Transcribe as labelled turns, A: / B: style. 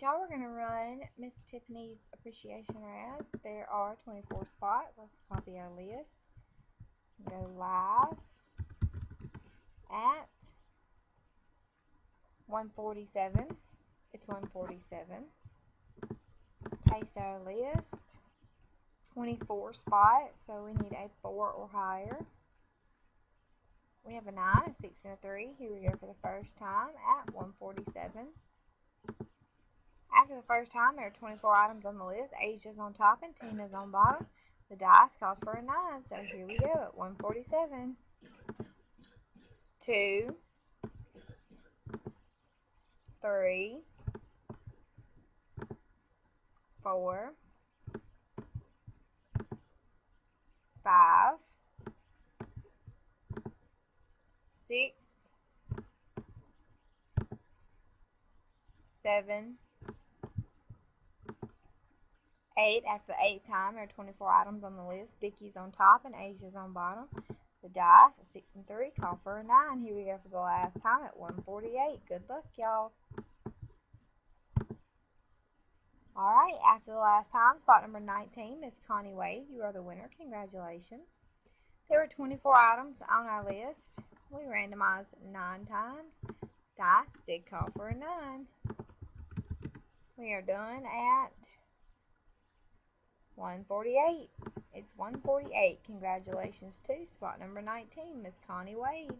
A: Y'all, we're going to run Miss Tiffany's Appreciation Razz. There are 24 spots. Let's copy our list. Go live at 147. It's 147. Paste our list. 24 spots, so we need a 4 or higher. We have a 9, a 6, and a 3. Here we go for the first time at 147. After the first time, there are 24 items on the list. Age is on top and team is on bottom. The dice calls for a 9, so here we go at 147. 2, 3, 4, 5, 6, 7, 8. After the eighth time, there are 24 items on the list. Vicky's on top and Asia's on bottom. The dice, a 6 and 3, call for a 9. Here we go for the last time at 148. Good luck, y'all. Alright, after the last time, spot number 19, Miss Connie Wade. You are the winner. Congratulations. There were 24 items on our list. We randomized 9 times. Dice did call for a 9. We are done at 148. It's 148. Congratulations to spot number 19, Miss Connie Wade.